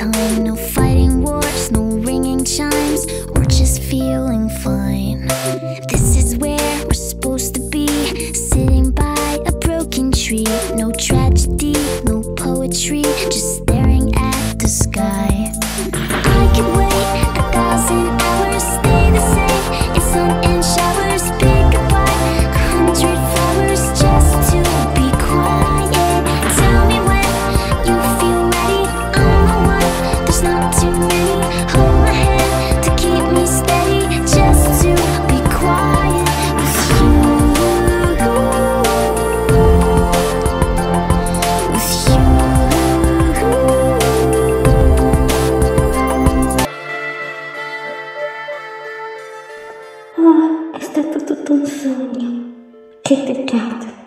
time. No fighting wars, no ringing chimes, or just feeling fine. This is where we're supposed to be, sitting by a broken tree. No tragedy, no poetry, just staring at the sky. Ah, è stato tutto un sogno. Che peccato.